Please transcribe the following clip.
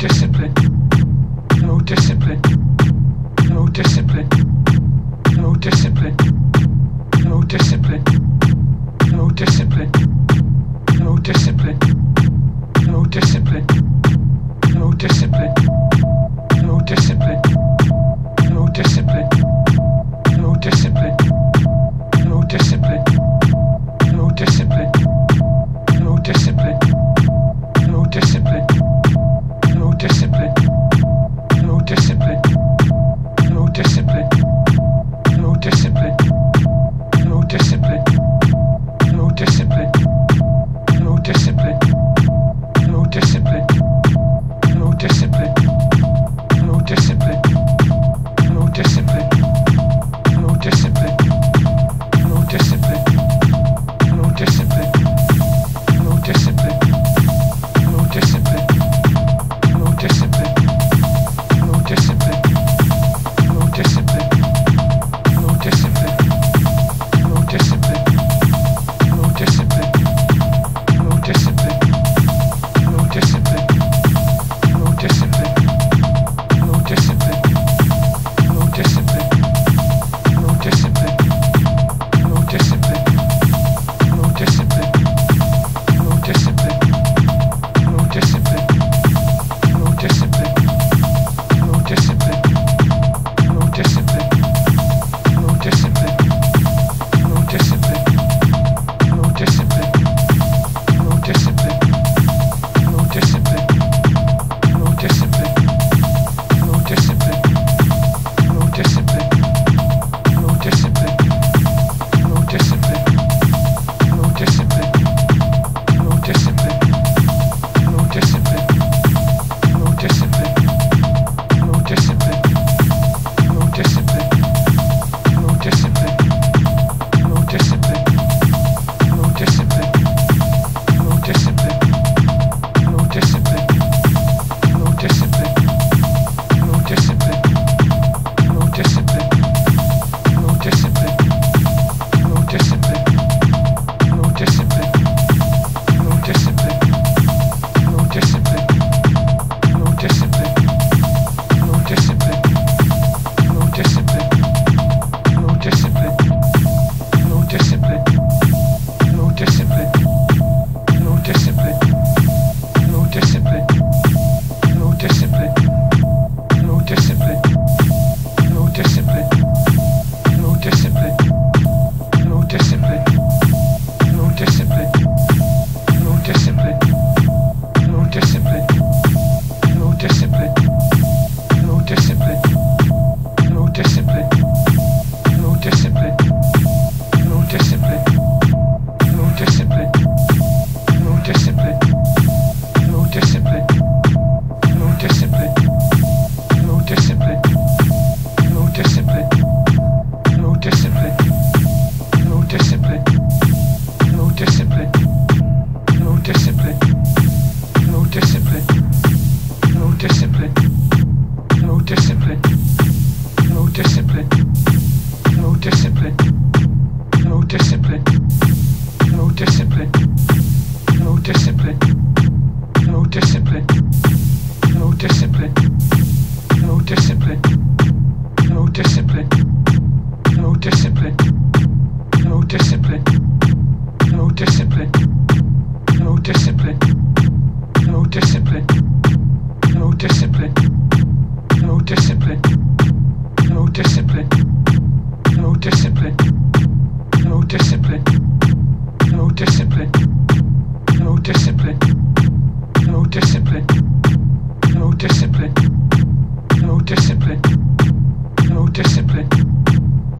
discipline. No discipline. No discipline. No discipline. No discipline. No discipline. No discipline. No discipline. No discipline. discipline. No discipline. No discipline. No discipline. No discipline. No discipline. No discipline. No discipline.